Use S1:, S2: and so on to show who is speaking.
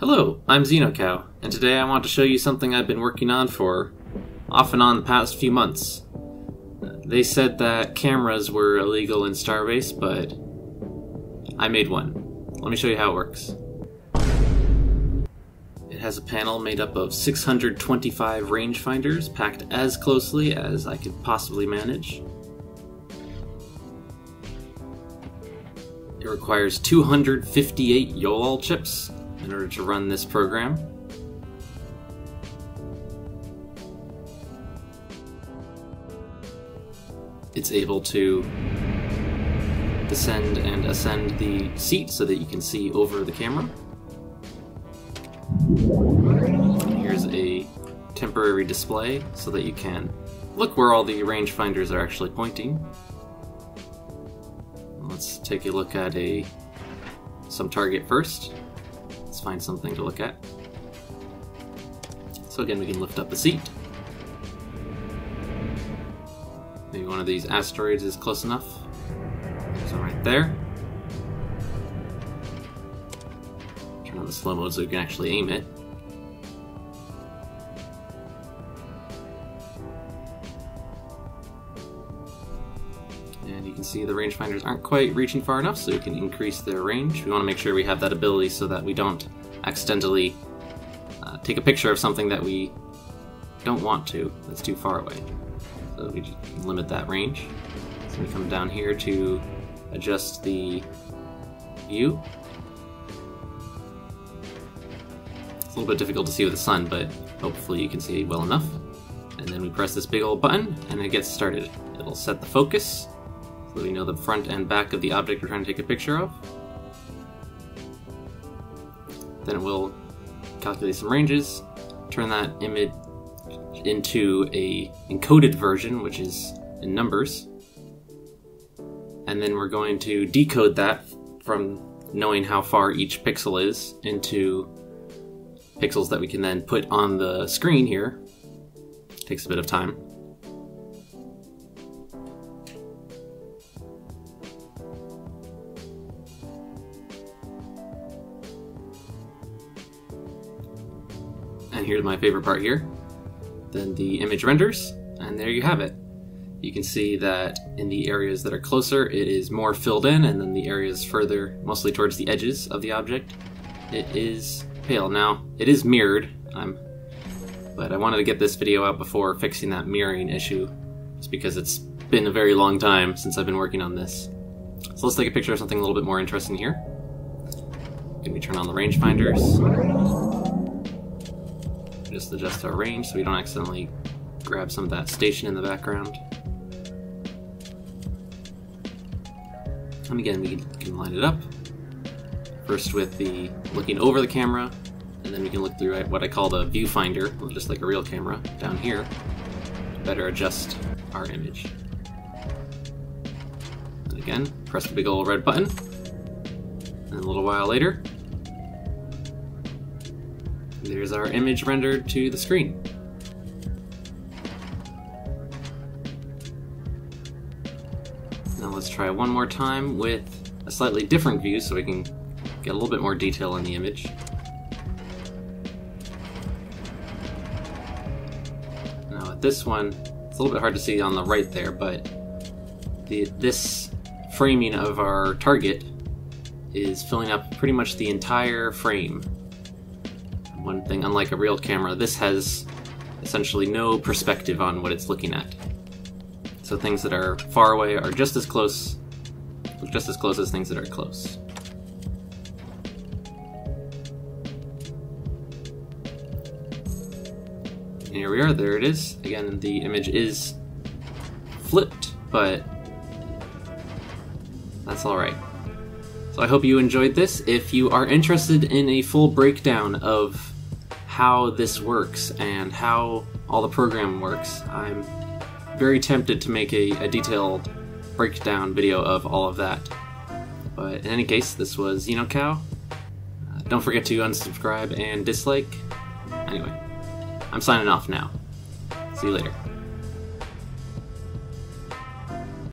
S1: Hello, I'm Xenocow, and today I want to show you something I've been working on for off and on the past few months. They said that cameras were illegal in Starbase, but I made one. Let me show you how it works. It has a panel made up of 625 rangefinders packed as closely as I could possibly manage. It requires 258 YOLOL chips in order to run this program. It's able to descend and ascend the seat so that you can see over the camera. Here's a temporary display so that you can look where all the rangefinders are actually pointing. Let's take a look at a some target first. Find something to look at. So again, we can lift up the seat. Maybe one of these asteroids is close enough. So right there. Turn on the slow mode so we can actually aim it. And you can see the rangefinders aren't quite reaching far enough, so we can increase their range. We want to make sure we have that ability so that we don't accidentally uh, take a picture of something that we don't want to, that's too far away. So we limit that range. So we come down here to adjust the view. It's a little bit difficult to see with the sun, but hopefully you can see well enough. And then we press this big old button, and it gets started. It'll set the focus, so we know the front and back of the object we're trying to take a picture of. Then it will calculate some ranges, turn that image into a encoded version, which is in numbers. And then we're going to decode that from knowing how far each pixel is into pixels that we can then put on the screen here. Takes a bit of time. And here's my favorite part here. Then the image renders, and there you have it. You can see that in the areas that are closer, it is more filled in, and then the areas further, mostly towards the edges of the object, it is pale. Now, it is mirrored, I'm, but I wanted to get this video out before fixing that mirroring issue, just because it's been a very long time since I've been working on this. So let's take a picture of something a little bit more interesting here. Can we turn on the rangefinders? Just adjust our range so we don't accidentally grab some of that station in the background. And again, we can line it up. First with the looking over the camera, and then we can look through what I call the viewfinder, just like a real camera, down here, to better adjust our image. And again, press the big old red button, and a little while later, there's our image rendered to the screen. Now let's try one more time with a slightly different view so we can get a little bit more detail in the image. Now with this one, it's a little bit hard to see on the right there, but the, this framing of our target is filling up pretty much the entire frame. One thing, unlike a real camera, this has essentially no perspective on what it's looking at. So things that are far away are just as close, look just as close as things that are close. And here we are, there it is. Again, the image is flipped, but that's alright. I hope you enjoyed this. If you are interested in a full breakdown of how this works and how all the program works, I'm very tempted to make a, a detailed breakdown video of all of that. But in any case, this was Xenocow. Uh, don't forget to unsubscribe and dislike. Anyway, I'm signing off now. See you later.